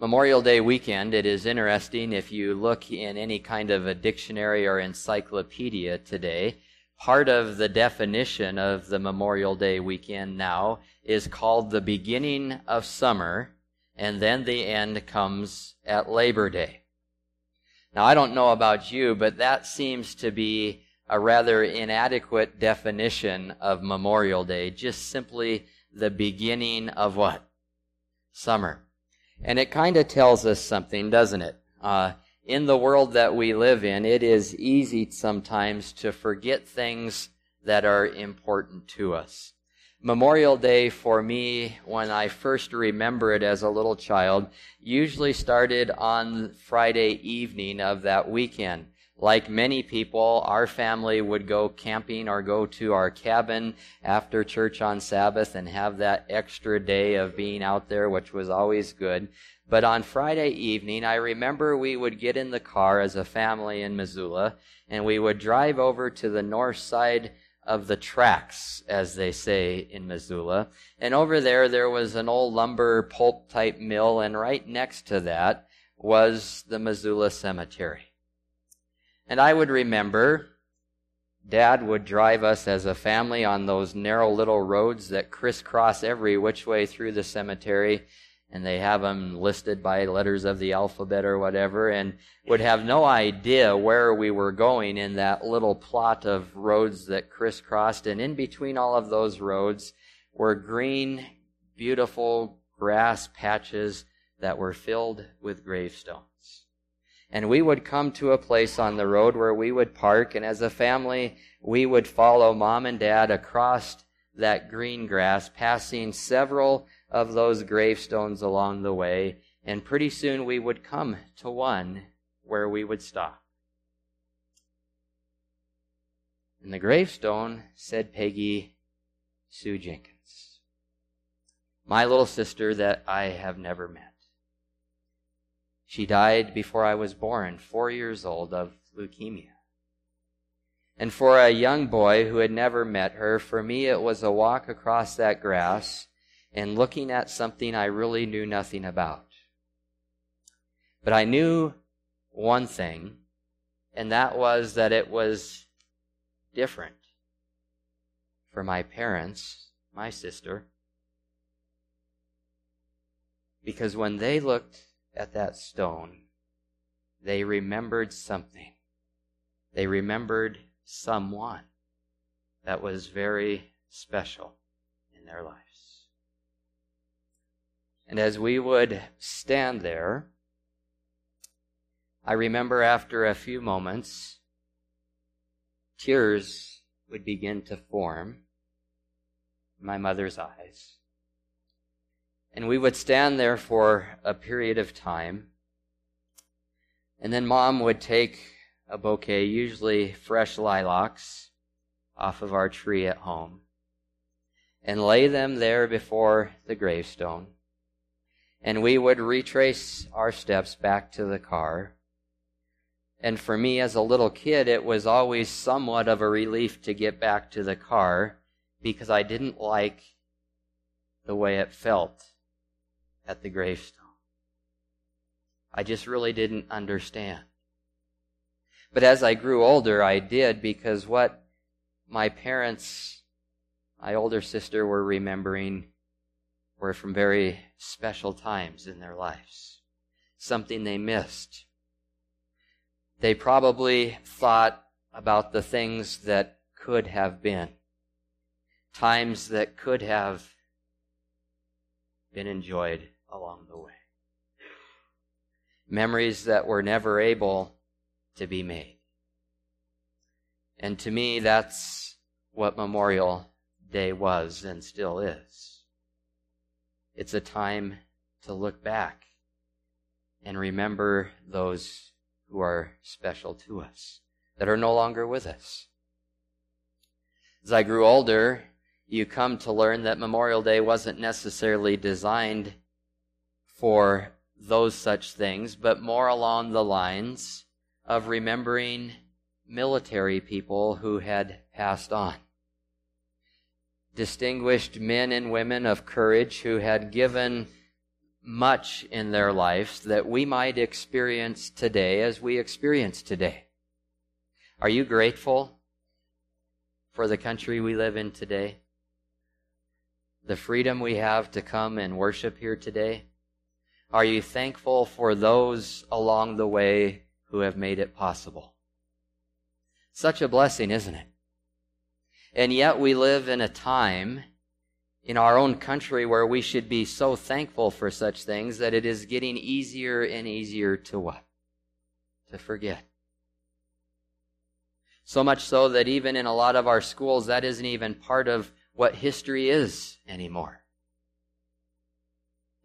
Memorial Day weekend, it is interesting if you look in any kind of a dictionary or encyclopedia today, part of the definition of the Memorial Day weekend now is called the beginning of summer, and then the end comes at Labor Day. Now, I don't know about you, but that seems to be a rather inadequate definition of Memorial Day, just simply the beginning of what? Summer. And it kind of tells us something, doesn't it? Uh, in the world that we live in, it is easy sometimes to forget things that are important to us. Memorial Day for me, when I first remember it as a little child, usually started on Friday evening of that weekend. Like many people, our family would go camping or go to our cabin after church on Sabbath and have that extra day of being out there, which was always good. But on Friday evening, I remember we would get in the car as a family in Missoula and we would drive over to the north side of the tracks, as they say in Missoula. And over there, there was an old lumber pulp type mill, and right next to that was the Missoula Cemetery. And I would remember Dad would drive us as a family on those narrow little roads that crisscross every which way through the cemetery, and they have them listed by letters of the alphabet or whatever, and would have no idea where we were going in that little plot of roads that crisscrossed. And in between all of those roads were green, beautiful grass patches that were filled with gravestones. And we would come to a place on the road where we would park, and as a family, we would follow mom and dad across that green grass, passing several of those gravestones along the way, and pretty soon we would come to one where we would stop. And the gravestone said Peggy Sue Jenkins, my little sister that I have never met. She died before I was born, four years old, of leukemia. And for a young boy who had never met her, for me it was a walk across that grass and looking at something I really knew nothing about. But I knew one thing, and that was that it was different for my parents, my sister, because when they looked at that stone, they remembered something. They remembered someone that was very special in their lives. And as we would stand there, I remember after a few moments, tears would begin to form in my mother's eyes. And we would stand there for a period of time. And then mom would take a bouquet, usually fresh lilacs, off of our tree at home, and lay them there before the gravestone. And we would retrace our steps back to the car. And for me as a little kid, it was always somewhat of a relief to get back to the car because I didn't like the way it felt at the gravestone. I just really didn't understand. But as I grew older, I did because what my parents, my older sister, were remembering were from very special times in their lives, something they missed. They probably thought about the things that could have been, times that could have been enjoyed along the way. Memories that were never able to be made. And to me, that's what Memorial Day was and still is. It's a time to look back and remember those who are special to us, that are no longer with us. As I grew older, you come to learn that Memorial Day wasn't necessarily designed for those such things, but more along the lines of remembering military people who had passed on. Distinguished men and women of courage who had given much in their lives that we might experience today as we experience today. Are you grateful for the country we live in today? The freedom we have to come and worship here today? Are you thankful for those along the way who have made it possible? Such a blessing, isn't it? And yet we live in a time in our own country where we should be so thankful for such things that it is getting easier and easier to what? To forget. So much so that even in a lot of our schools, that isn't even part of what history is anymore.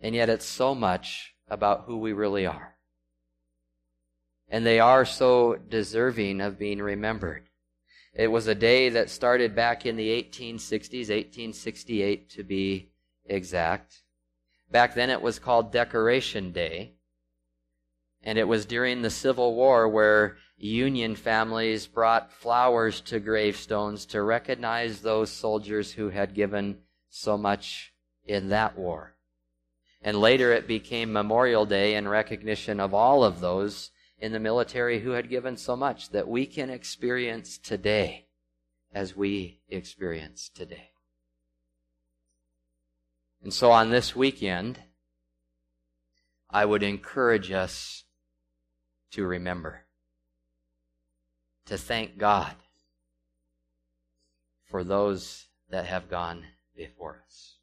And yet it's so much about who we really are. And they are so deserving of being remembered. It was a day that started back in the 1860s, 1868 to be exact. Back then it was called Decoration Day. And it was during the Civil War where Union families brought flowers to gravestones to recognize those soldiers who had given so much in that war. And later it became Memorial Day in recognition of all of those in the military who had given so much that we can experience today as we experience today. And so on this weekend, I would encourage us to remember, to thank God for those that have gone before us.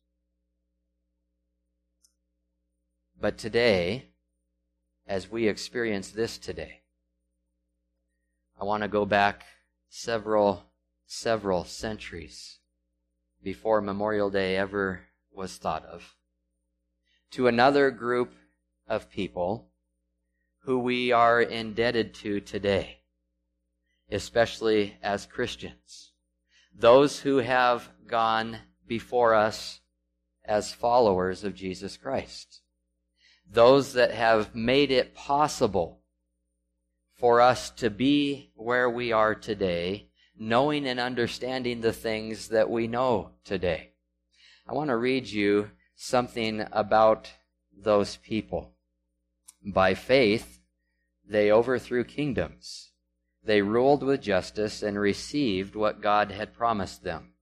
But today, as we experience this today. I want to go back several, several centuries before Memorial Day ever was thought of to another group of people who we are indebted to today, especially as Christians. Those who have gone before us as followers of Jesus Christ those that have made it possible for us to be where we are today, knowing and understanding the things that we know today. I want to read you something about those people. By faith, they overthrew kingdoms. They ruled with justice and received what God had promised them.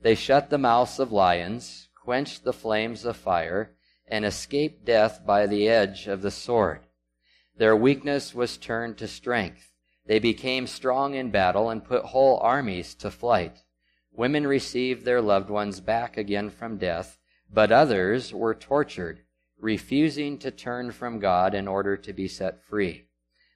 They shut the mouths of lions, quenched the flames of fire, and escaped death by the edge of the sword. Their weakness was turned to strength. They became strong in battle and put whole armies to flight. Women received their loved ones back again from death, but others were tortured, refusing to turn from God in order to be set free.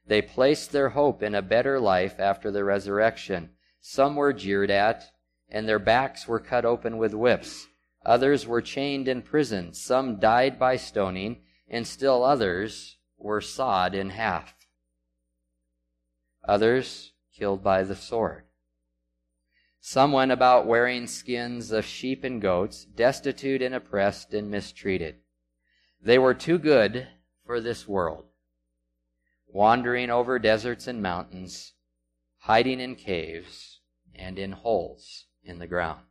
They placed their hope in a better life after the resurrection. Some were jeered at, and their backs were cut open with whips. Others were chained in prison. Some died by stoning, and still others were sawed in half. Others killed by the sword. Some went about wearing skins of sheep and goats, destitute and oppressed and mistreated. They were too good for this world, wandering over deserts and mountains, hiding in caves and in holes in the ground.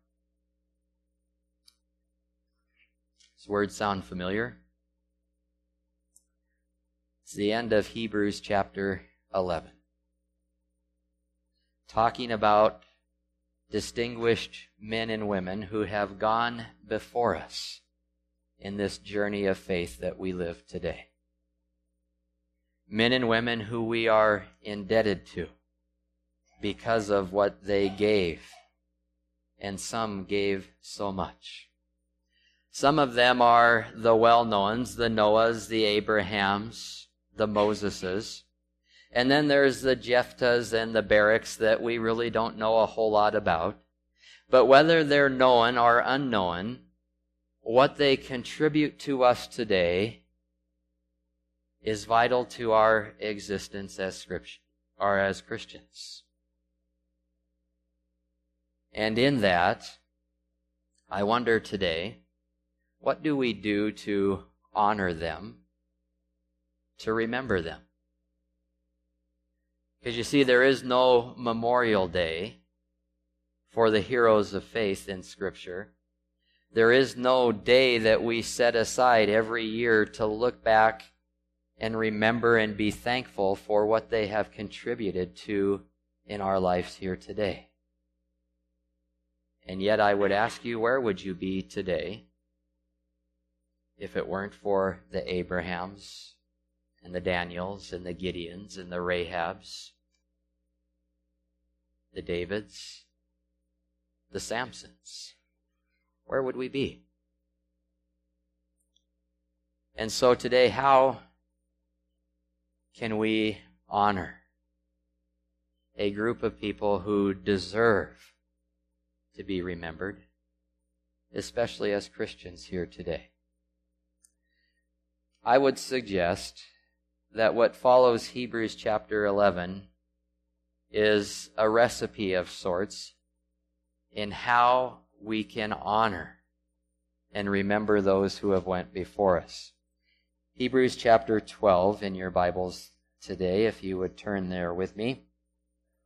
Words sound familiar? It's the end of Hebrews chapter 11. Talking about distinguished men and women who have gone before us in this journey of faith that we live today. Men and women who we are indebted to because of what they gave, and some gave so much. Some of them are the well knowns, the Noahs, the Abrahams, the Moseses. And then there's the Jephthahs and the Baraks that we really don't know a whole lot about. But whether they're known or unknown, what they contribute to us today is vital to our existence as scripture or as Christians. And in that, I wonder today, what do we do to honor them, to remember them? Because you see, there is no memorial day for the heroes of faith in Scripture. There is no day that we set aside every year to look back and remember and be thankful for what they have contributed to in our lives here today. And yet I would ask you, where would you be today if it weren't for the Abrahams and the Daniels and the Gideons and the Rahabs, the Davids, the Samsons? Where would we be? And so today, how can we honor a group of people who deserve to be remembered, especially as Christians here today? I would suggest that what follows Hebrews chapter 11 is a recipe of sorts in how we can honor and remember those who have went before us. Hebrews chapter 12 in your Bibles today, if you would turn there with me.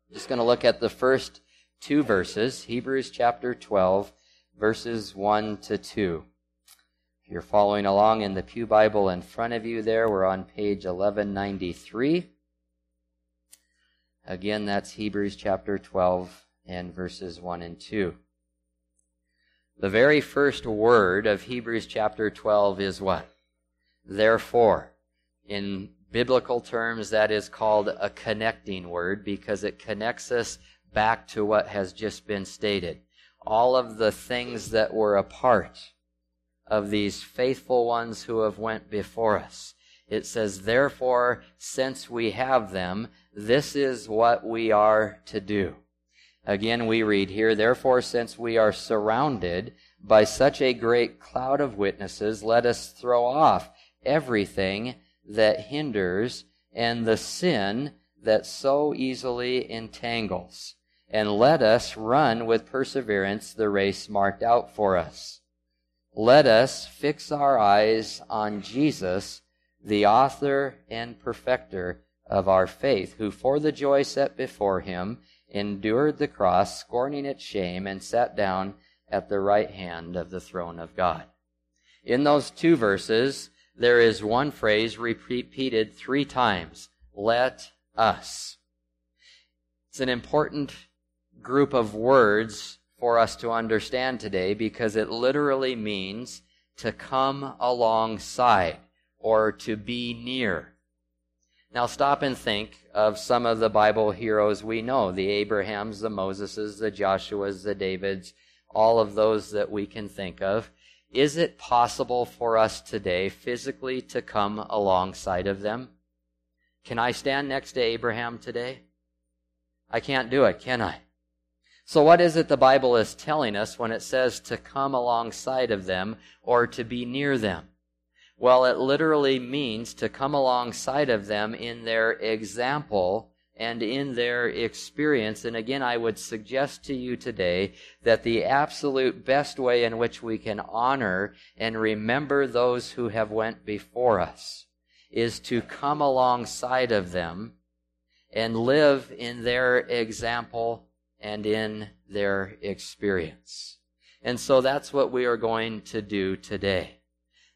I'm just going to look at the first two verses, Hebrews chapter 12, verses 1 to 2. You're following along in the Pew Bible in front of you there, we're on page 1193. Again, that's Hebrews chapter 12 and verses 1 and 2. The very first word of Hebrews chapter 12 is what? Therefore, in biblical terms, that is called a connecting word because it connects us back to what has just been stated. All of the things that were a part of these faithful ones who have went before us. It says, therefore, since we have them, this is what we are to do. Again, we read here, therefore, since we are surrounded by such a great cloud of witnesses, let us throw off everything that hinders and the sin that so easily entangles. And let us run with perseverance the race marked out for us. Let us fix our eyes on Jesus, the author and perfecter of our faith, who for the joy set before him endured the cross, scorning its shame, and sat down at the right hand of the throne of God. In those two verses, there is one phrase repeated three times let us. It's an important group of words for us to understand today because it literally means to come alongside or to be near. Now stop and think of some of the Bible heroes we know the Abrahams, the Moseses, the Joshuas, the Davids, all of those that we can think of. Is it possible for us today physically to come alongside of them? Can I stand next to Abraham today? I can't do it, can I? So what is it the Bible is telling us when it says to come alongside of them or to be near them? Well, it literally means to come alongside of them in their example and in their experience. And again, I would suggest to you today that the absolute best way in which we can honor and remember those who have went before us is to come alongside of them and live in their example and in their experience. And so that's what we are going to do today.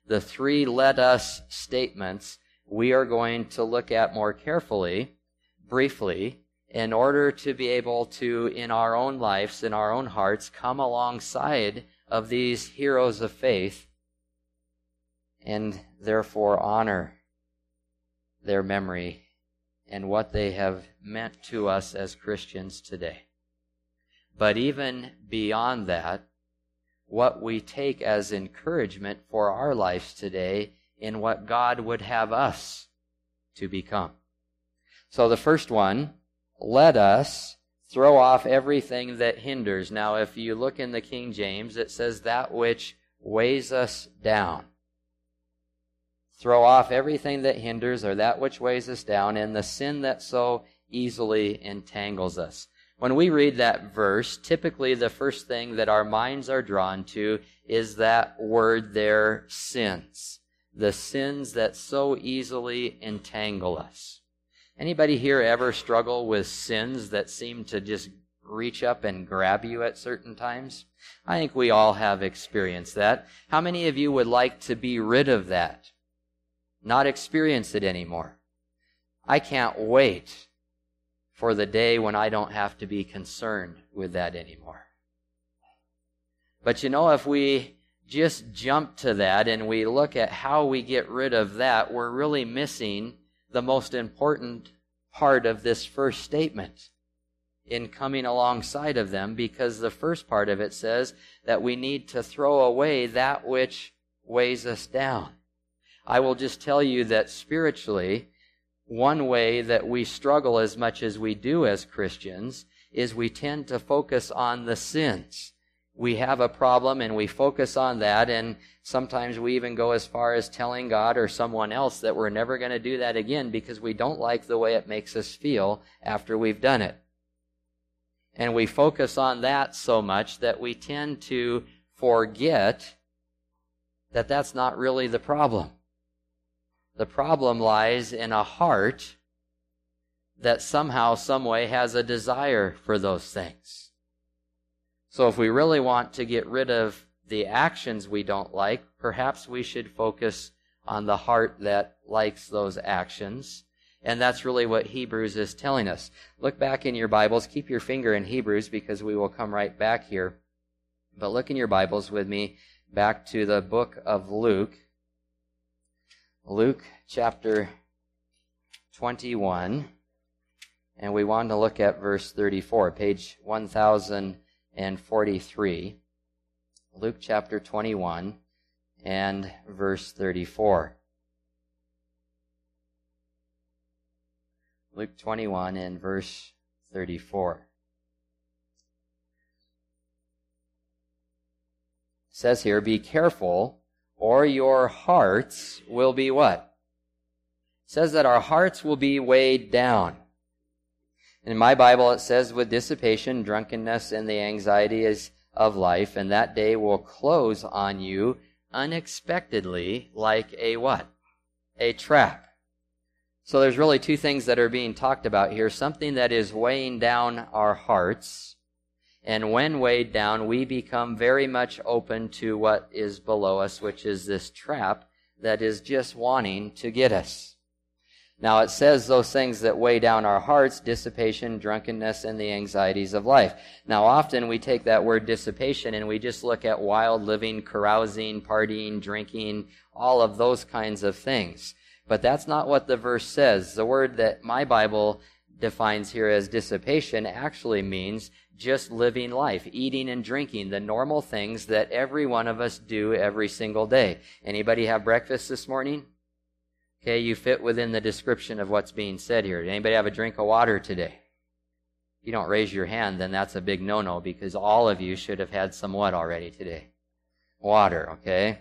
The three let us statements we are going to look at more carefully briefly in order to be able to, in our own lives, in our own hearts, come alongside of these heroes of faith and therefore honor their memory and what they have meant to us as Christians today. But even beyond that, what we take as encouragement for our lives today in what God would have us to become. So the first one, let us throw off everything that hinders. Now, if you look in the King James, it says that which weighs us down. Throw off everything that hinders or that which weighs us down and the sin that so easily entangles us. When we read that verse, typically the first thing that our minds are drawn to is that word there, sins. The sins that so easily entangle us. Anybody here ever struggle with sins that seem to just reach up and grab you at certain times? I think we all have experienced that. How many of you would like to be rid of that? Not experience it anymore? I can't wait for the day when I don't have to be concerned with that anymore. But you know, if we just jump to that and we look at how we get rid of that, we're really missing the most important part of this first statement in coming alongside of them because the first part of it says that we need to throw away that which weighs us down. I will just tell you that spiritually, one way that we struggle as much as we do as Christians is we tend to focus on the sins we have a problem and we focus on that and sometimes we even go as far as telling God or someone else that we're never going to do that again because we don't like the way it makes us feel after we've done it. And we focus on that so much that we tend to forget that that's not really the problem. The problem lies in a heart that somehow, some way has a desire for those things. So if we really want to get rid of the actions we don't like, perhaps we should focus on the heart that likes those actions. And that's really what Hebrews is telling us. Look back in your Bibles. Keep your finger in Hebrews because we will come right back here. But look in your Bibles with me back to the book of Luke. Luke chapter 21. And we want to look at verse 34, page 1043. Luke chapter 21 and verse 34. Luke 21 and verse 34. It says here, be careful, or your hearts will be what? It says that our hearts will be weighed down. In my Bible, it says, with dissipation, drunkenness, and the anxieties of life, and that day will close on you unexpectedly like a what? A trap. So there's really two things that are being talked about here. Something that is weighing down our hearts. And when weighed down, we become very much open to what is below us, which is this trap that is just wanting to get us. Now it says those things that weigh down our hearts, dissipation, drunkenness, and the anxieties of life. Now often we take that word dissipation and we just look at wild living, carousing, partying, drinking, all of those kinds of things. But that's not what the verse says. The word that my Bible defines here as dissipation actually means just living life, eating and drinking, the normal things that every one of us do every single day. Anybody have breakfast this morning? Okay, you fit within the description of what's being said here. Did anybody have a drink of water today? If you don't raise your hand, then that's a big no-no because all of you should have had some what already today? Water, okay?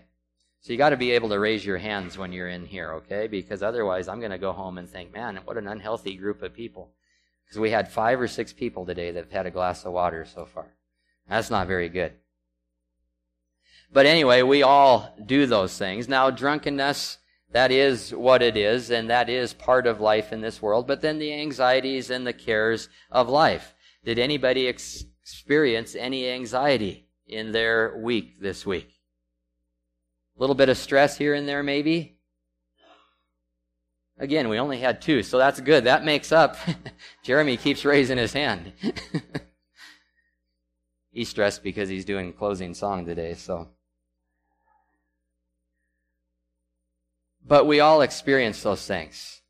So you got to be able to raise your hands when you're in here, okay? Because otherwise I'm going to go home and think, man, what an unhealthy group of people. Because we had five or six people today that have had a glass of water so far. That's not very good. But anyway, we all do those things. Now, drunkenness, that is what it is, and that is part of life in this world. But then the anxieties and the cares of life. Did anybody ex- experience any anxiety in their week this week? A little bit of stress here and there, maybe? Again, we only had two, so that's good. That makes up. Jeremy keeps raising his hand. he's stressed because he's doing closing song today, so. But we all experience those things.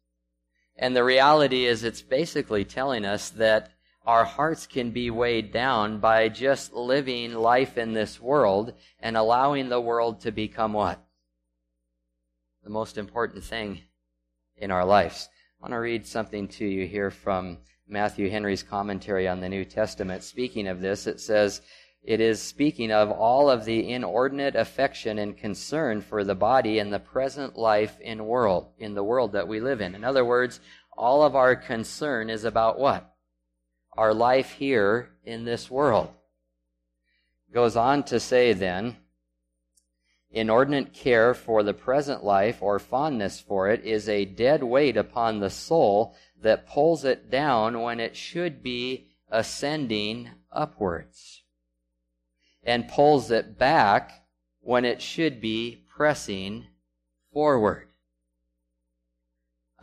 And the reality is, it's basically telling us that our hearts can be weighed down by just living life in this world and allowing the world to become what? The most important thing in our lives. I want to read something to you here from Matthew Henry's commentary on the New Testament. Speaking of this, it says, it is speaking of all of the inordinate affection and concern for the body in the present life in world, in the world that we live in. In other words, all of our concern is about what? Our life here in this world. Goes on to say then, inordinate care for the present life or fondness for it is a dead weight upon the soul that pulls it down when it should be ascending upwards and pulls it back when it should be pressing forward.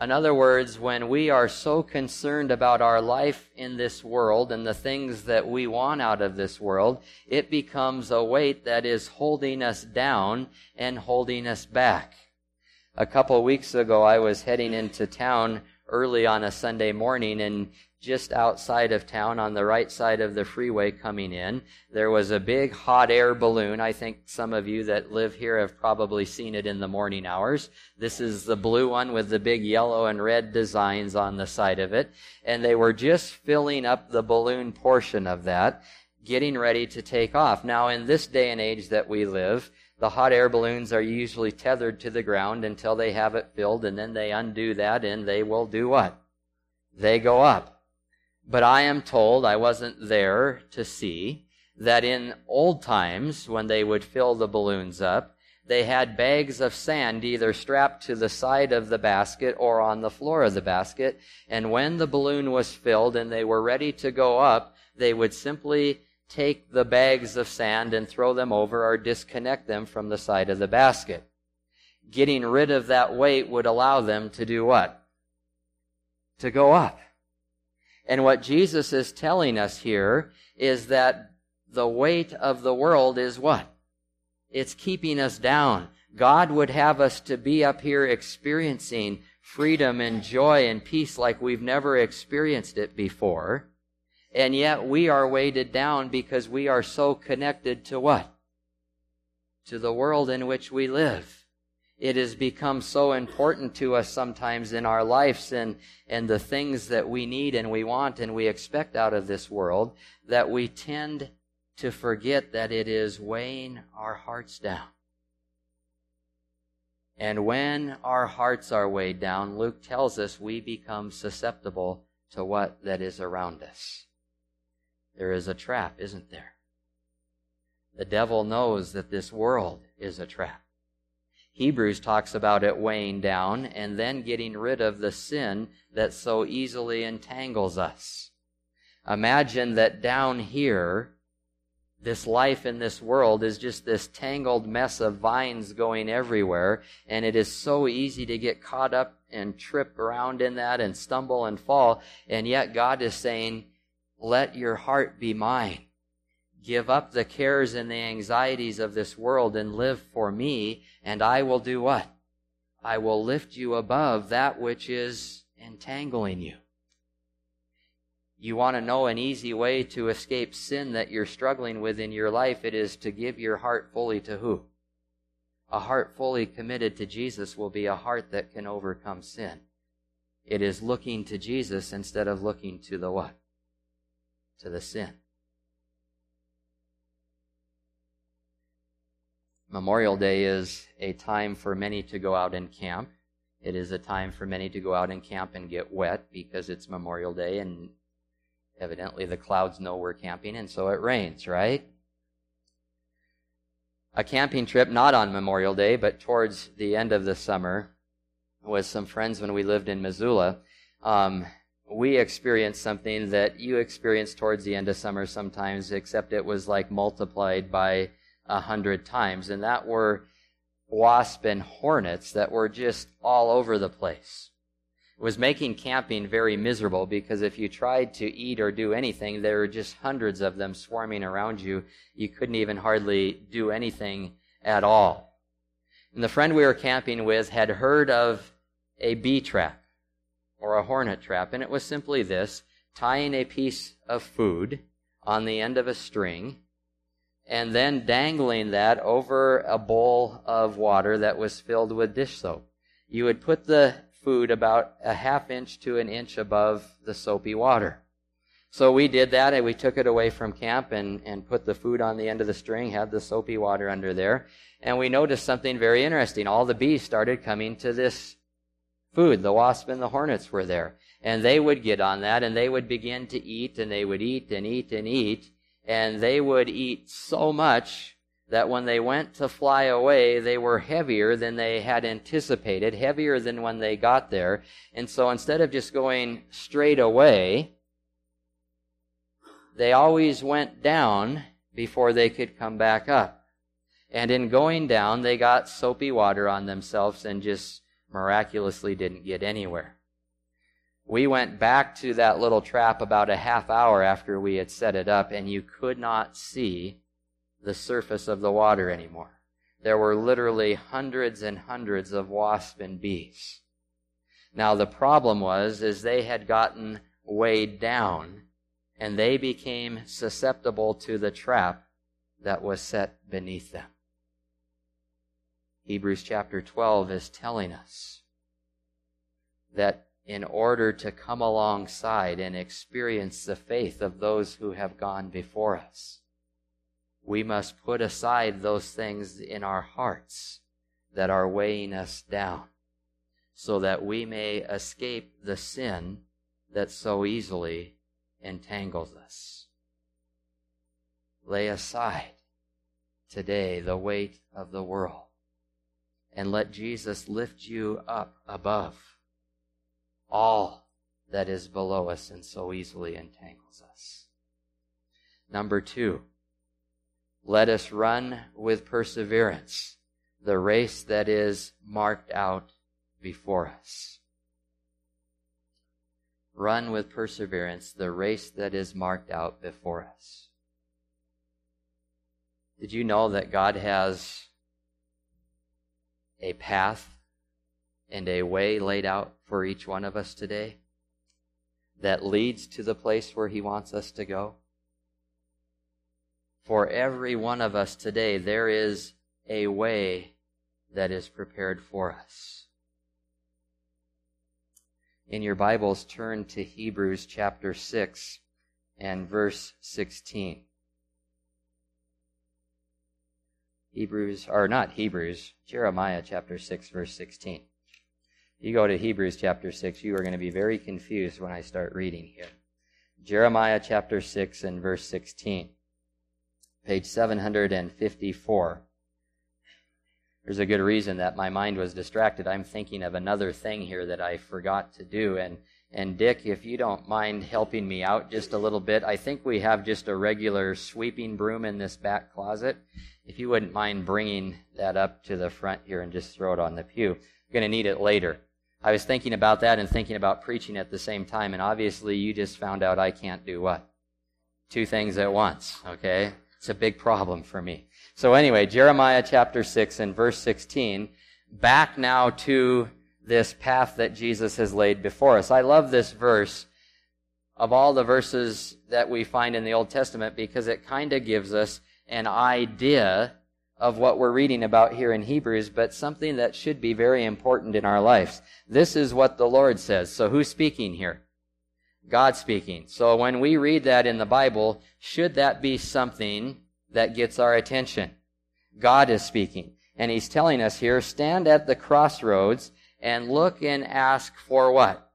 In other words, when we are so concerned about our life in this world and the things that we want out of this world, it becomes a weight that is holding us down and holding us back. A couple weeks ago, I was heading into town early on a Sunday morning and just outside of town on the right side of the freeway coming in, there was a big hot air balloon. I think some of you that live here have probably seen it in the morning hours. This is the blue one with the big yellow and red designs on the side of it. And they were just filling up the balloon portion of that, getting ready to take off. Now, in this day and age that we live, the hot air balloons are usually tethered to the ground until they have it filled, and then they undo that and they will do what? They go up. But I am told, I wasn't there to see, that in old times, when they would fill the balloons up, they had bags of sand either strapped to the side of the basket or on the floor of the basket. And when the balloon was filled and they were ready to go up, they would simply take the bags of sand and throw them over or disconnect them from the side of the basket. Getting rid of that weight would allow them to do what? To go up. And what Jesus is telling us here is that the weight of the world is what? It's keeping us down. God would have us to be up here experiencing freedom and joy and peace like we've never experienced it before. And yet we are weighted down because we are so connected to what? To the world in which we live it has become so important to us sometimes in our lives and, and the things that we need and we want and we expect out of this world that we tend to forget that it is weighing our hearts down. And when our hearts are weighed down, Luke tells us we become susceptible to what that is around us. There is a trap, isn't there? The devil knows that this world is a trap. Hebrews talks about it weighing down and then getting rid of the sin that so easily entangles us. Imagine that down here, this life in this world is just this tangled mess of vines going everywhere, and it is so easy to get caught up and trip around in that and stumble and fall, and yet God is saying, let your heart be mine. Give up the cares and the anxieties of this world and live for me, and I will do what? I will lift you above that which is entangling you. You want to know an easy way to escape sin that you're struggling with in your life? It is to give your heart fully to who? A heart fully committed to Jesus will be a heart that can overcome sin. It is looking to Jesus instead of looking to the what? To the sin. Memorial Day is a time for many to go out and camp. It is a time for many to go out and camp and get wet because it's Memorial Day and evidently the clouds know we're camping and so it rains, right? A camping trip not on Memorial Day but towards the end of the summer with some friends when we lived in Missoula. Um, we experienced something that you experience towards the end of summer sometimes, except it was like multiplied by a hundred times, and that were wasp and hornets that were just all over the place. It was making camping very miserable because if you tried to eat or do anything, there were just hundreds of them swarming around you. You couldn't even hardly do anything at all. And the friend we were camping with had heard of a bee trap or a hornet trap, and it was simply this tying a piece of food on the end of a string and then dangling that over a bowl of water that was filled with dish soap. You would put the food about a half inch to an inch above the soapy water. So we did that and we took it away from camp and, and put the food on the end of the string, had the soapy water under there. And we noticed something very interesting. All the bees started coming to this food. The wasp and the hornets were there. And they would get on that and they would begin to eat and they would eat and eat and eat and they would eat so much that when they went to fly away, they were heavier than they had anticipated, heavier than when they got there. And so instead of just going straight away, they always went down before they could come back up. And in going down, they got soapy water on themselves and just miraculously didn't get anywhere. We went back to that little trap about a half hour after we had set it up, and you could not see the surface of the water anymore. There were literally hundreds and hundreds of wasps and bees. Now the problem was, is they had gotten weighed down, and they became susceptible to the trap that was set beneath them. Hebrews chapter 12 is telling us that in order to come alongside and experience the faith of those who have gone before us, we must put aside those things in our hearts that are weighing us down so that we may escape the sin that so easily entangles us. Lay aside today the weight of the world and let Jesus lift you up above all that is below us and so easily entangles us. Number two, let us run with perseverance the race that is marked out before us. Run with perseverance the race that is marked out before us. Did you know that God has a path and a way laid out for each one of us today that leads to the place where He wants us to go? For every one of us today, there is a way that is prepared for us. In your Bibles, turn to Hebrews chapter 6 and verse 16. Hebrews, or not Hebrews, Jeremiah chapter 6, verse 16. You go to Hebrews chapter 6, you are going to be very confused when I start reading here. Jeremiah chapter 6 and verse 16. Page 754. There's a good reason that my mind was distracted. I'm thinking of another thing here that I forgot to do. And, and Dick, if you don't mind helping me out just a little bit, I think we have just a regular sweeping broom in this back closet. If you wouldn't mind bringing that up to the front here and just throw it on the pew. I'm going to need it later. I was thinking about that and thinking about preaching at the same time, and obviously you just found out I can't do what? Two things at once, okay? It's a big problem for me. So anyway, Jeremiah chapter 6 and verse 16, back now to this path that Jesus has laid before us. I love this verse of all the verses that we find in the Old Testament because it kind of gives us an idea of what we're reading about here in Hebrews, but something that should be very important in our lives. This is what the Lord says. So who's speaking here? God speaking. So when we read that in the Bible, should that be something that gets our attention? God is speaking. And he's telling us here, stand at the crossroads and look and ask for what?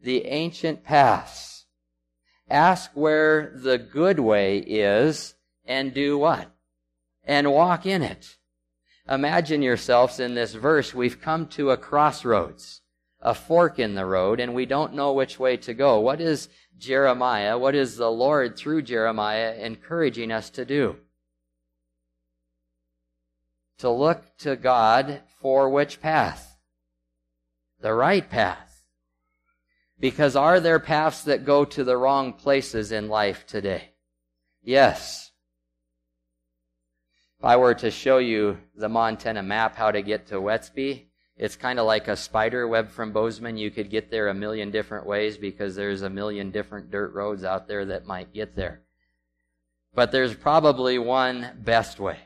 The ancient paths. Ask where the good way is and do what? And walk in it. Imagine yourselves in this verse, we've come to a crossroads, a fork in the road, and we don't know which way to go. What is Jeremiah, what is the Lord through Jeremiah encouraging us to do? To look to God for which path? The right path. Because are there paths that go to the wrong places in life today? Yes. If I were to show you the Montana map, how to get to Wetsby, it's kind of like a spider web from Bozeman. You could get there a million different ways because there's a million different dirt roads out there that might get there. But there's probably one best way.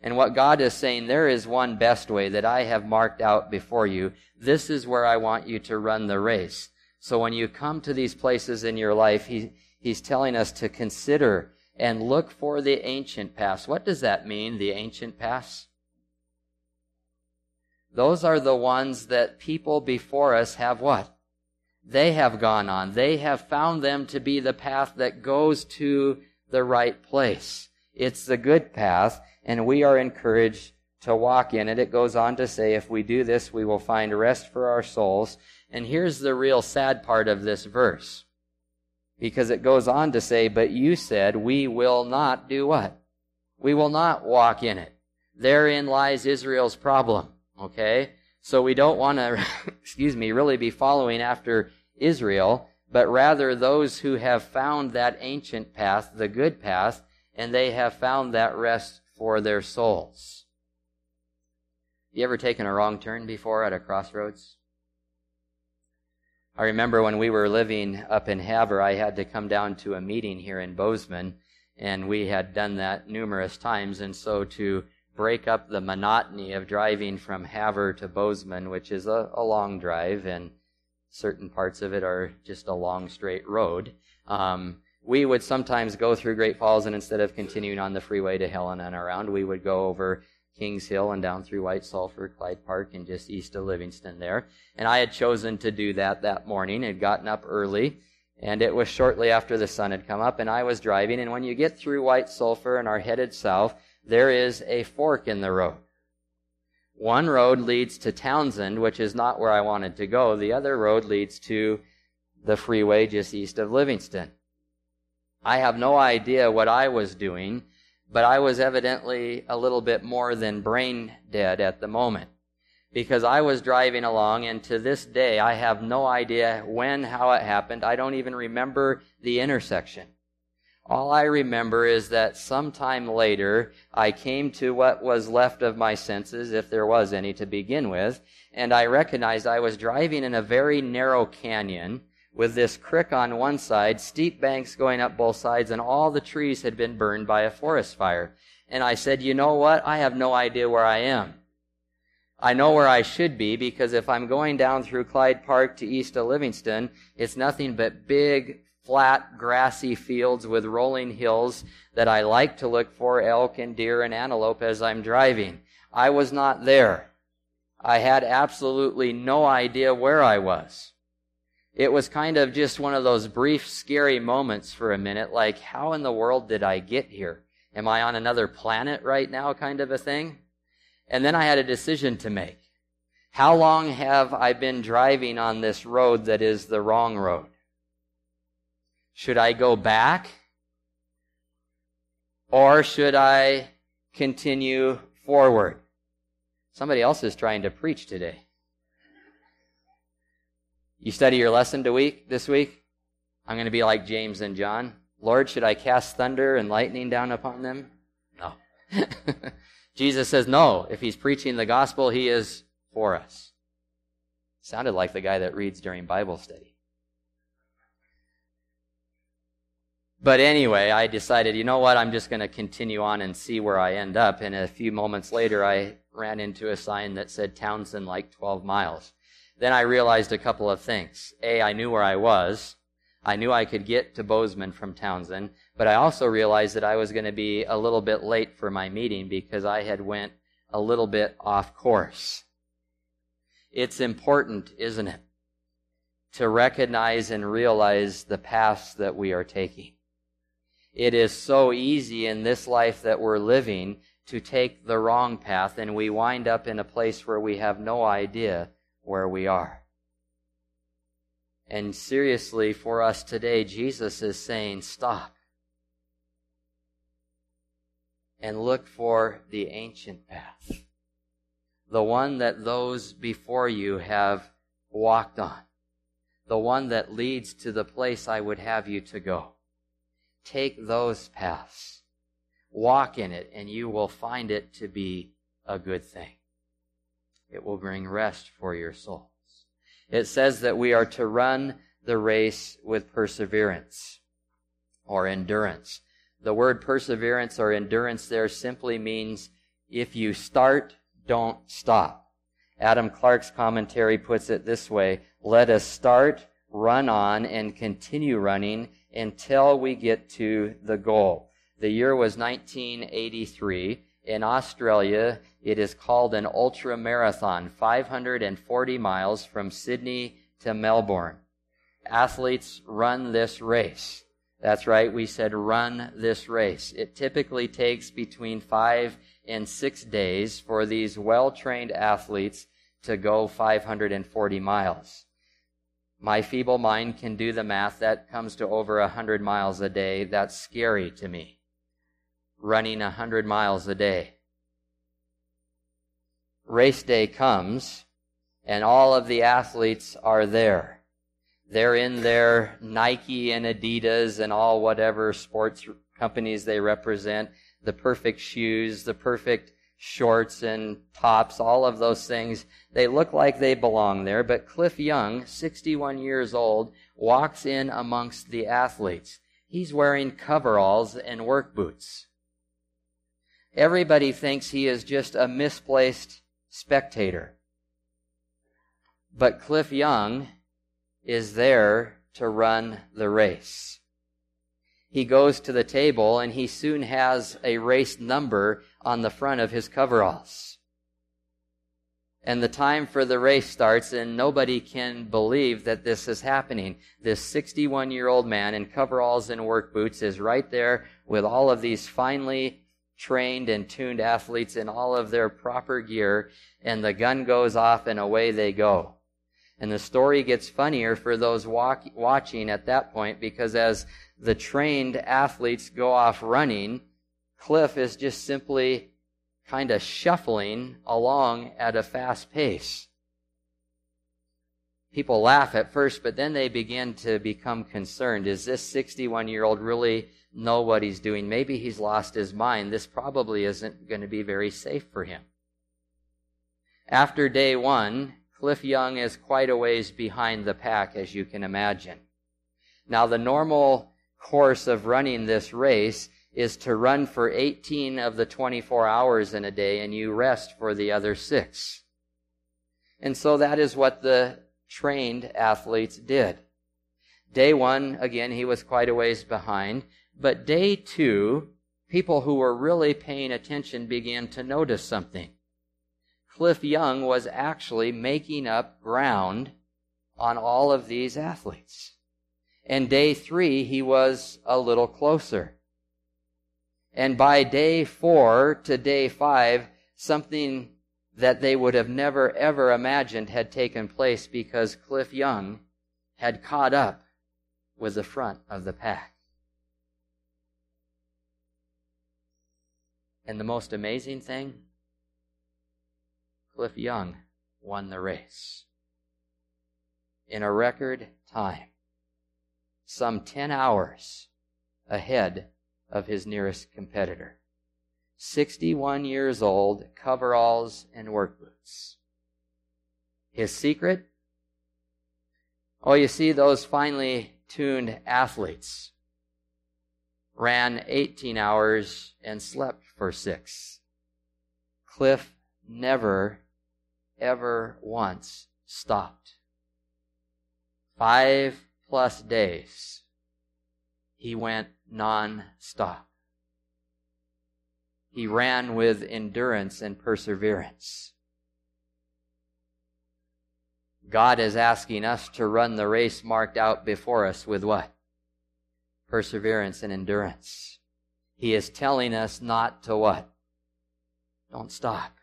And what God is saying, there is one best way that I have marked out before you. This is where I want you to run the race. So when you come to these places in your life, he, He's telling us to consider and look for the ancient paths. What does that mean, the ancient paths? Those are the ones that people before us have what? They have gone on. They have found them to be the path that goes to the right place. It's the good path, and we are encouraged to walk in it. It goes on to say, if we do this, we will find rest for our souls. And here's the real sad part of this verse. Because it goes on to say, but you said, we will not do what? We will not walk in it. Therein lies Israel's problem. Okay? So we don't want to, excuse me, really be following after Israel, but rather those who have found that ancient path, the good path, and they have found that rest for their souls. You ever taken a wrong turn before at a crossroads? I remember when we were living up in Havre, I had to come down to a meeting here in Bozeman, and we had done that numerous times. And so to break up the monotony of driving from Havre to Bozeman, which is a, a long drive, and certain parts of it are just a long straight road, um, we would sometimes go through Great Falls, and instead of continuing on the freeway to Helena and around, we would go over Kings Hill and down through White Sulphur, Clyde Park, and just east of Livingston there. And I had chosen to do that that morning. Had gotten up early, and it was shortly after the sun had come up, and I was driving. And when you get through White Sulphur and are headed south, there is a fork in the road. One road leads to Townsend, which is not where I wanted to go. The other road leads to the freeway just east of Livingston. I have no idea what I was doing but I was evidently a little bit more than brain dead at the moment because I was driving along, and to this day, I have no idea when, how it happened. I don't even remember the intersection. All I remember is that sometime later, I came to what was left of my senses, if there was any to begin with, and I recognized I was driving in a very narrow canyon with this crick on one side, steep banks going up both sides, and all the trees had been burned by a forest fire. And I said, you know what? I have no idea where I am. I know where I should be because if I'm going down through Clyde Park to east of Livingston, it's nothing but big, flat, grassy fields with rolling hills that I like to look for elk and deer and antelope as I'm driving. I was not there. I had absolutely no idea where I was it was kind of just one of those brief, scary moments for a minute, like, how in the world did I get here? Am I on another planet right now, kind of a thing? And then I had a decision to make. How long have I been driving on this road that is the wrong road? Should I go back? Or should I continue forward? Somebody else is trying to preach today. You study your lesson to week this week? I'm going to be like James and John. Lord, should I cast thunder and lightning down upon them? No. Jesus says no. If he's preaching the gospel, he is for us. Sounded like the guy that reads during Bible study. But anyway, I decided, you know what, I'm just going to continue on and see where I end up. And a few moments later, I ran into a sign that said Townsend like 12 miles then I realized a couple of things. A, I knew where I was. I knew I could get to Bozeman from Townsend, but I also realized that I was going to be a little bit late for my meeting because I had went a little bit off course. It's important, isn't it, to recognize and realize the paths that we are taking. It is so easy in this life that we're living to take the wrong path and we wind up in a place where we have no idea where we are. And seriously, for us today, Jesus is saying, stop and look for the ancient path, the one that those before you have walked on, the one that leads to the place I would have you to go. Take those paths, walk in it, and you will find it to be a good thing. It will bring rest for your souls. It says that we are to run the race with perseverance or endurance. The word perseverance or endurance there simply means if you start, don't stop. Adam Clarke's commentary puts it this way Let us start, run on, and continue running until we get to the goal. The year was 1983. In Australia, it is called an ultra marathon, 540 miles from Sydney to Melbourne. Athletes run this race. That's right, we said run this race. It typically takes between five and six days for these well trained athletes to go 540 miles. My feeble mind can do the math. That comes to over a hundred miles a day. That's scary to me. Running a hundred miles a day. Race day comes and all of the athletes are there. They're in their Nike and Adidas and all whatever sports companies they represent, the perfect shoes, the perfect shorts and tops, all of those things. They look like they belong there, but Cliff Young, 61 years old, walks in amongst the athletes. He's wearing coveralls and work boots. Everybody thinks he is just a misplaced spectator. But Cliff Young is there to run the race. He goes to the table and he soon has a race number on the front of his coveralls. And the time for the race starts and nobody can believe that this is happening. This 61 year old man in coveralls and work boots is right there with all of these finely trained and tuned athletes in all of their proper gear and the gun goes off and away they go. And the story gets funnier for those walk, watching at that point because as the trained athletes go off running, Cliff is just simply kind of shuffling along at a fast pace. People laugh at first, but then they begin to become concerned. Is this 61 year old really know what he's doing? Maybe he's lost his mind. This probably isn't going to be very safe for him. After day one, Cliff Young is quite a ways behind the pack, as you can imagine. Now, the normal course of running this race is to run for 18 of the 24 hours in a day and you rest for the other six. And so that is what the trained athletes did. Day one, again, he was quite a ways behind. But day two, people who were really paying attention began to notice something. Cliff Young was actually making up ground on all of these athletes. And day three, he was a little closer. And by day four to day five, something that they would have never ever imagined had taken place because Cliff Young had caught up with the front of the pack. And the most amazing thing Cliff Young won the race in a record time, some 10 hours ahead of his nearest competitor. 61 years old, coveralls and work boots. His secret? Oh, you see, those finely tuned athletes ran 18 hours and slept for six. Cliff never ever once stopped. Five plus days, he went non-stop. He ran with endurance and perseverance. God is asking us to run the race marked out before us with what? Perseverance and endurance. He is telling us not to what? Don't stop.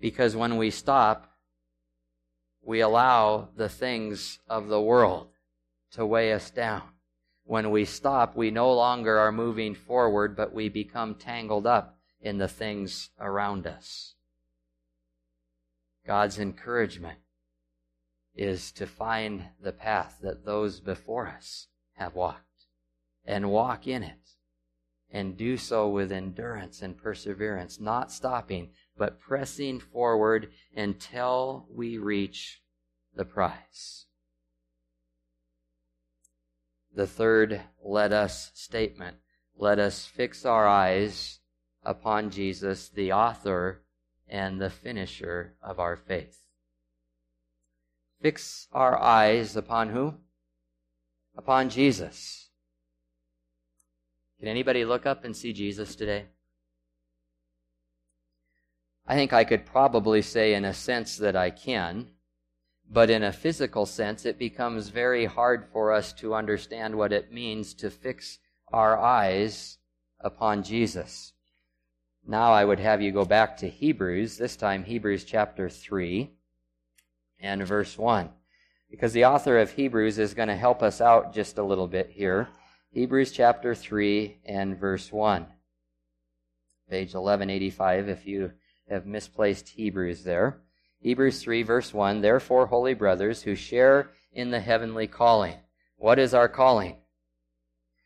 Because when we stop, we allow the things of the world to weigh us down. When we stop, we no longer are moving forward, but we become tangled up in the things around us. God's encouragement is to find the path that those before us have walked and walk in it and do so with endurance and perseverance, not stopping, but pressing forward until we reach the prize. The third let us statement. Let us fix our eyes upon Jesus, the author and the finisher of our faith. Fix our eyes upon who? Upon Jesus. Can anybody look up and see Jesus today? I think I could probably say, in a sense, that I can. But in a physical sense, it becomes very hard for us to understand what it means to fix our eyes upon Jesus. Now I would have you go back to Hebrews, this time Hebrews chapter 3 and verse 1. because the author of Hebrews is going to help us out just a little bit here. Hebrews chapter 3 and verse 1. Page 1185 if you have misplaced Hebrews there. Hebrews 3 verse 1. Therefore, holy brothers who share in the heavenly calling. What is our calling?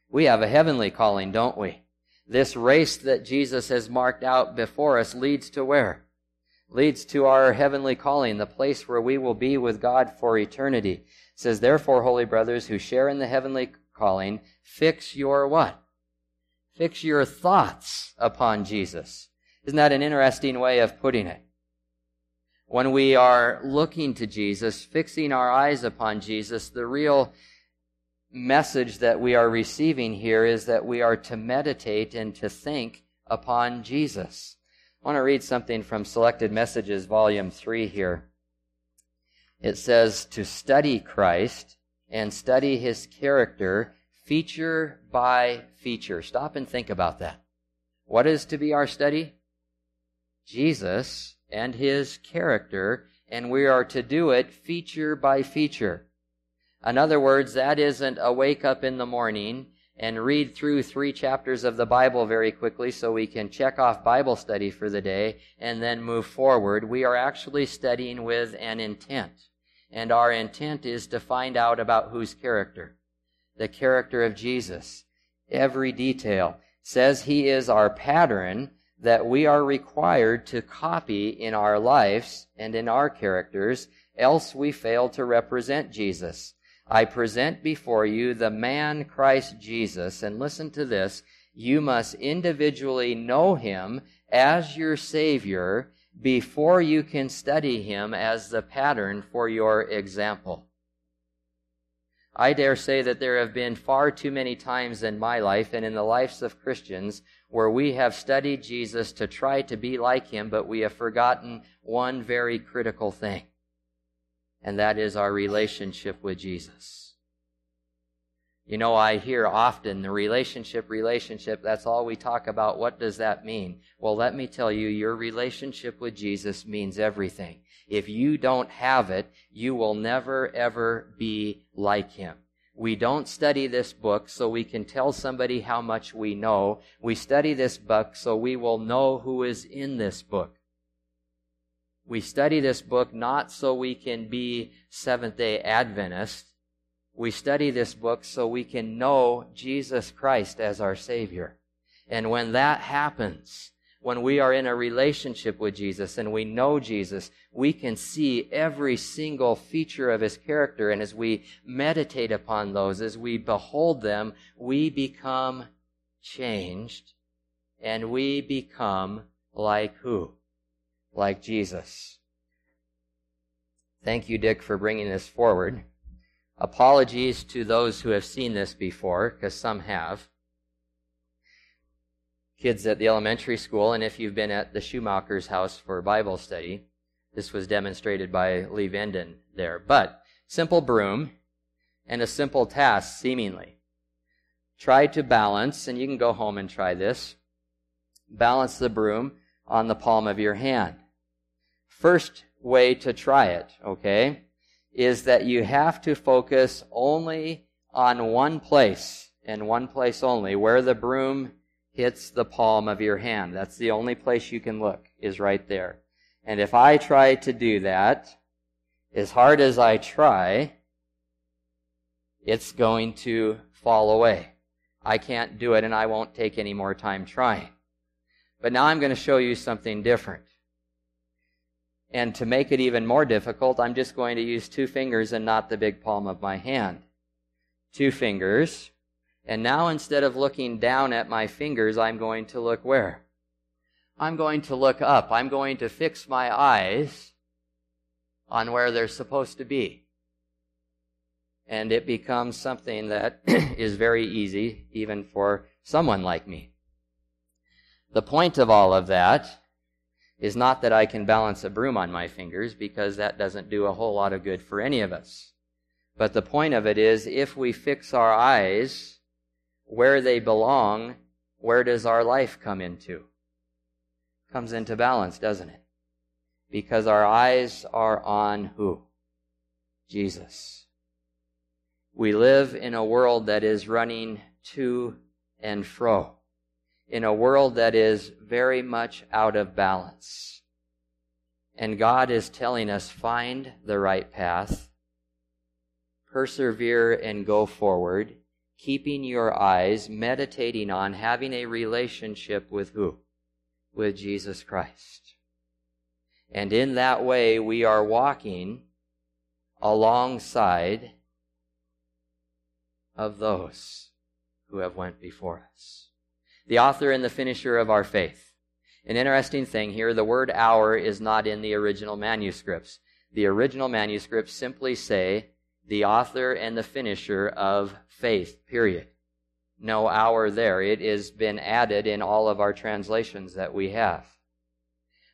We have a heavenly calling, don't we? This race that Jesus has marked out before us leads to where? Leads to our heavenly calling, the place where we will be with God for eternity. It says, therefore, holy brothers who share in the heavenly calling, fix your what? Fix your thoughts upon Jesus. Isn't that an interesting way of putting it? When we are looking to Jesus, fixing our eyes upon Jesus, the real message that we are receiving here is that we are to meditate and to think upon Jesus. I want to read something from Selected Messages, Volume 3 here. It says, To study Christ and study his character feature by feature. Stop and think about that. What is to be our study? Jesus and his character, and we are to do it feature by feature. In other words, that isn't a wake up in the morning and read through three chapters of the Bible very quickly so we can check off Bible study for the day and then move forward. We are actually studying with an intent. And our intent is to find out about whose character? The character of Jesus. Every detail says he is our pattern that we are required to copy in our lives and in our characters, else we fail to represent Jesus. I present before you the man Christ Jesus. And listen to this. You must individually know him as your Savior before you can study him as the pattern for your example. I dare say that there have been far too many times in my life and in the lives of Christians where we have studied Jesus to try to be like him, but we have forgotten one very critical thing and that is our relationship with Jesus. You know, I hear often the relationship, relationship, that's all we talk about. What does that mean? Well, let me tell you, your relationship with Jesus means everything. If you don't have it, you will never ever be like Him. We don't study this book so we can tell somebody how much we know. We study this book so we will know who is in this book. We study this book not so we can be Seventh day Adventists. We study this book so we can know Jesus Christ as our Savior. And when that happens, when we are in a relationship with Jesus and we know Jesus, we can see every single feature of His character. And as we meditate upon those, as we behold them, we become changed and we become like who? like Jesus. Thank you, Dick, for bringing this forward. Apologies to those who have seen this before, because some have. Kids at the elementary school, and if you've been at the Schumacher's house for Bible study, this was demonstrated by Lee Venden there. But simple broom and a simple task, seemingly. Try to balance, and you can go home and try this. Balance the broom on the palm of your hand. First way to try it, okay, is that you have to focus only on one place and one place only, where the broom hits the palm of your hand. That's the only place you can look, is right there. And if I try to do that, as hard as I try, it's going to fall away. I can't do it and I won't take any more time trying. But now I'm going to show you something different. And to make it even more difficult, I'm just going to use two fingers and not the big palm of my hand. Two fingers. And now instead of looking down at my fingers, I'm going to look where? I'm going to look up. I'm going to fix my eyes on where they're supposed to be. And it becomes something that is very easy, even for someone like me. The point of all of that is not that I can balance a broom on my fingers, because that doesn't do a whole lot of good for any of us. But the point of it is, if we fix our eyes where they belong, where does our life come into? Comes into balance, doesn't it? Because our eyes are on who? Jesus. We live in a world that is running to and fro, in a world that is very much out of balance. And God is telling us find the right path, persevere and go forward, keeping your eyes, meditating on having a relationship with who? With Jesus Christ. And in that way, we are walking alongside of those who have went before us. The author and the finisher of our faith. An interesting thing here, the word our is not in the original manuscripts. The original manuscripts simply say the author and the finisher of faith, period. No our there. It has been added in all of our translations that we have.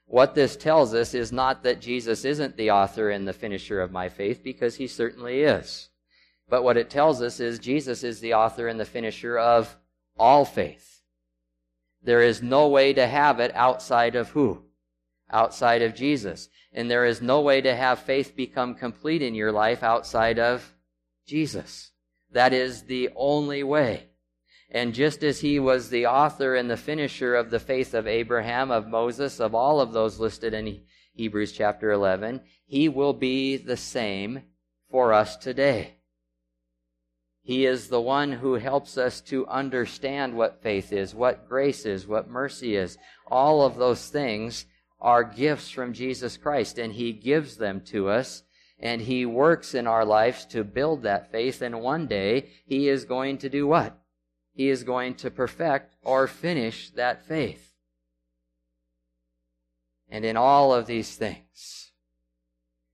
What this tells us is not that Jesus isn't the author and the finisher of my faith, because he certainly is. But what it tells us is Jesus is the author and the finisher of all faith. There is no way to have it outside of who? Outside of Jesus. And there is no way to have faith become complete in your life outside of Jesus. That is the only way. And just as he was the author and the finisher of the faith of Abraham, of Moses, of all of those listed in Hebrews chapter 11, he will be the same for us today. He is the one who helps us to understand what faith is, what grace is, what mercy is. All of those things are gifts from Jesus Christ, and He gives them to us, and He works in our lives to build that faith, and one day He is going to do what? He is going to perfect or finish that faith. And in all of these things,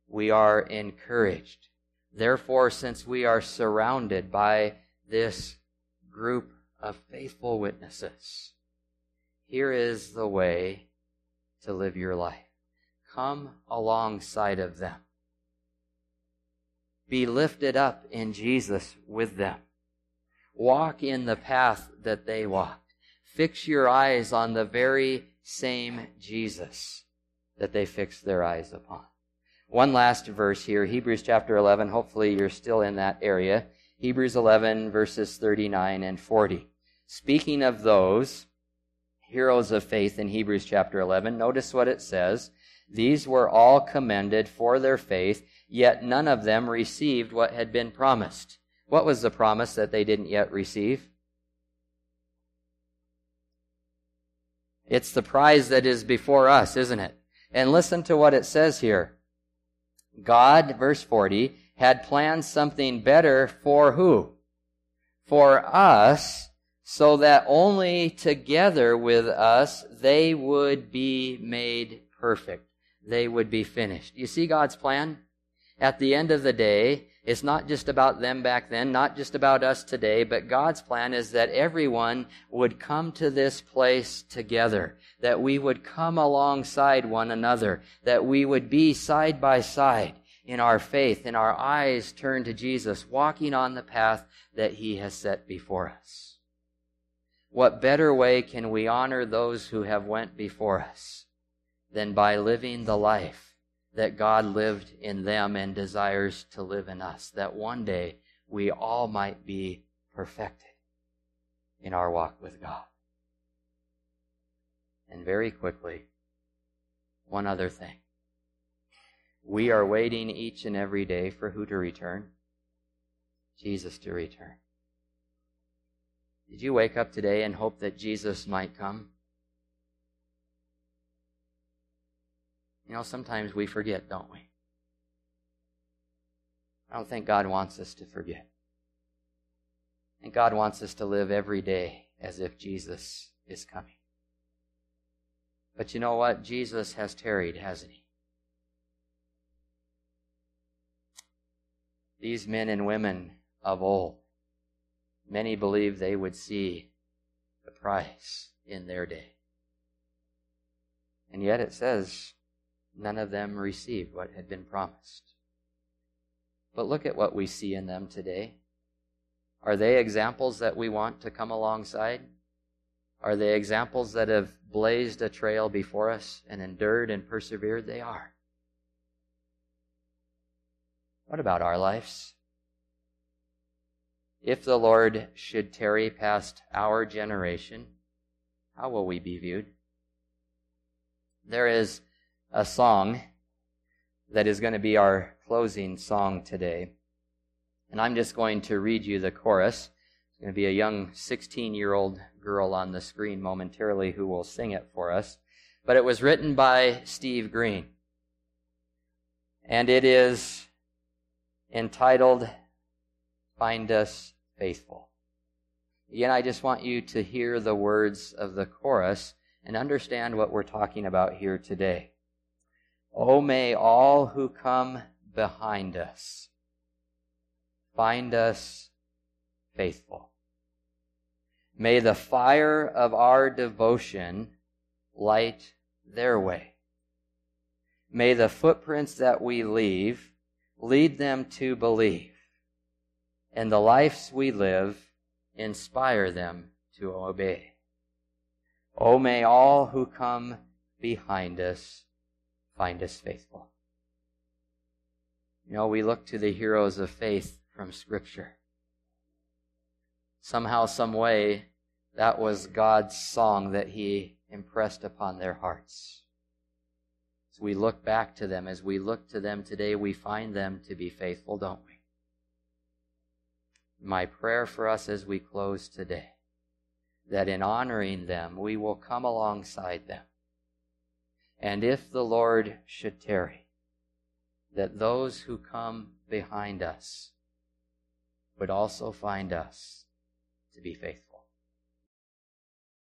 we are encouraged. Therefore, since we are surrounded by this group of faithful witnesses, here is the way to live your life. Come alongside of them. Be lifted up in Jesus with them. Walk in the path that they walked. Fix your eyes on the very same Jesus that they fixed their eyes upon. One last verse here, Hebrews chapter 11. Hopefully you're still in that area. Hebrews 11 verses 39 and 40. Speaking of those heroes of faith in Hebrews chapter 11, notice what it says. These were all commended for their faith, yet none of them received what had been promised. What was the promise that they didn't yet receive? It's the prize that is before us, isn't it? And listen to what it says here. God, verse 40, had planned something better for who? For us, so that only together with us they would be made perfect. They would be finished. You see God's plan? At the end of the day, it's not just about them back then, not just about us today, but God's plan is that everyone would come to this place together, that we would come alongside one another, that we would be side by side in our faith, in our eyes turned to Jesus, walking on the path that He has set before us. What better way can we honor those who have went before us than by living the life that God lived in them and desires to live in us, that one day we all might be perfected in our walk with God. And very quickly, one other thing. We are waiting each and every day for who to return? Jesus to return. Did you wake up today and hope that Jesus might come? You know, sometimes we forget, don't we? I don't think God wants us to forget. And God wants us to live every day as if Jesus is coming. But you know what? Jesus has tarried, hasn't he? These men and women of old, many believed they would see the price in their day. And yet it says none of them received what had been promised. But look at what we see in them today. Are they examples that we want to come alongside? Are they examples that have blazed a trail before us and endured and persevered? They are. What about our lives? If the Lord should tarry past our generation, how will we be viewed? There is a song that is going to be our closing song today. And I'm just going to read you the chorus. It's going to be a young 16 year old girl on the screen momentarily who will sing it for us. But it was written by Steve Green. And it is entitled Find Us Faithful. Again, I just want you to hear the words of the chorus and understand what we're talking about here today. Oh, may all who come behind us find us faithful. May the fire of our devotion light their way. May the footprints that we leave lead them to believe, and the lives we live inspire them to obey. Oh, may all who come behind us find us faithful. You know, we look to the heroes of faith from Scripture. Somehow, some way, that was God's song that He impressed upon their hearts. As we look back to them, as we look to them today, we find them to be faithful, don't we? My prayer for us as we close today, that in honoring them, we will come alongside them. And if the Lord should tarry, that those who come behind us would also find us to be faithful.